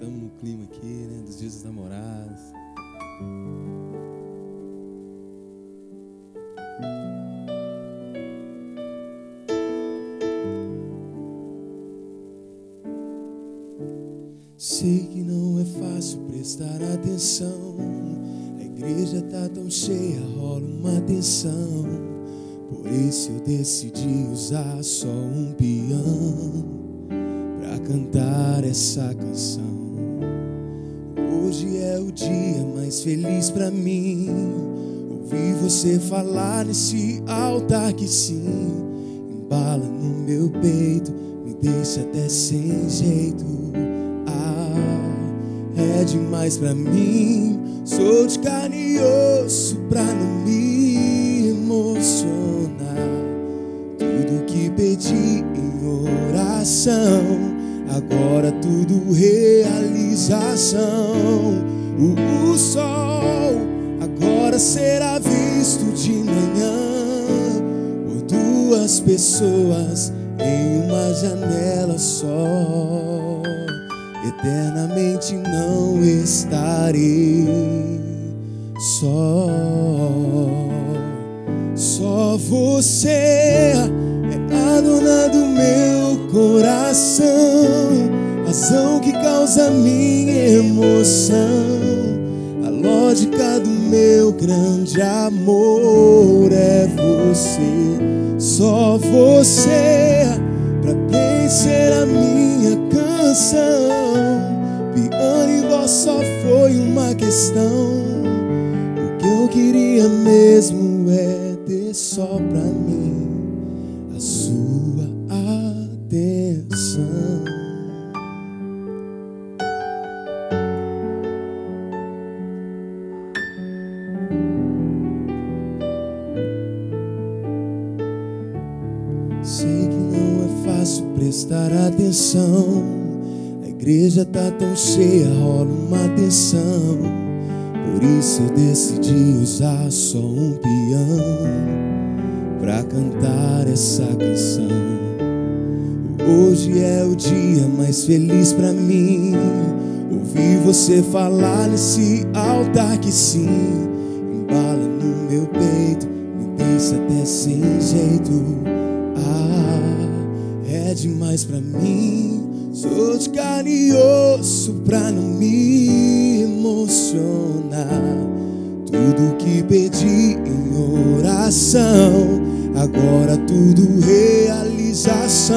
estamos no clima aqui, né? Dos dias dos namorados. Sei que não é fácil prestar atenção. A igreja tá tão cheia, rola uma tensão. Por isso eu decidi usar só um piano pra cantar essa canção. Hoje é o dia mais feliz pra mim. Ouvir você falar nesse altar que sim embala no meu peito, me deixa até sem jeito. Ah, é demais pra mim. Sou de carne e osso pra não me emocionar. Tudo que pedi em oração, agora tudo realização. O, o sol agora será visto de manhã por duas pessoas em uma janela só. Eternamente não estarei só. Só você é a dona do meu coração, razão que causa minha emoção, a lógica do meu grande amor é você, só você pra vencer a minha canção. Piano e voz só foi uma questão. O que eu queria mesmo é ter só pra mim fácil prestar atenção. A igreja tá tão cheia, rola uma tensão. Por isso eu decidi usar só um piano pra cantar essa canção. Hoje é o dia mais feliz pra mim. Ouvir você falar nesse altar que sim embala no meu peito, me deixa até sem jeito. Demais pra mim. Sou de carne osso pra não me emocionar. Tudo que pedi em oração, agora tudo realização.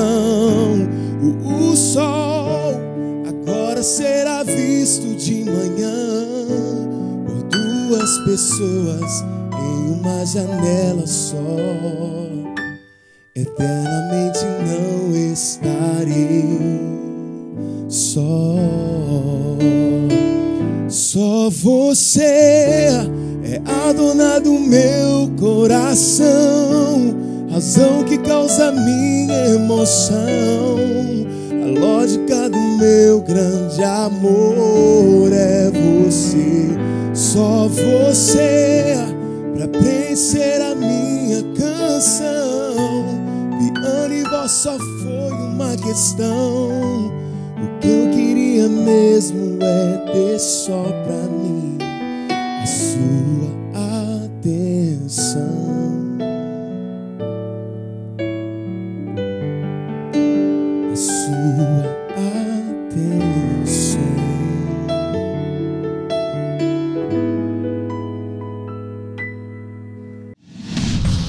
O, o sol agora será visto de manhã por duas pessoas em uma janela só. Eternamente não estarei só. Só você é a dona do meu coração, razão que causa minha emoção, a lógica do meu grande amor é você, só você pra vencer a minha canção. Voz só foi uma questão. O que eu queria mesmo é ter só pra mim a sua atenção. A sua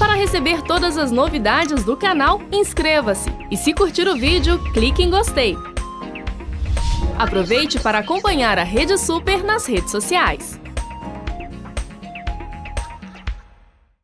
Para receber todas as novidades do canal, inscreva-se e se curtir o vídeo, clique em gostei. Aproveite para acompanhar a Rede Super nas redes sociais.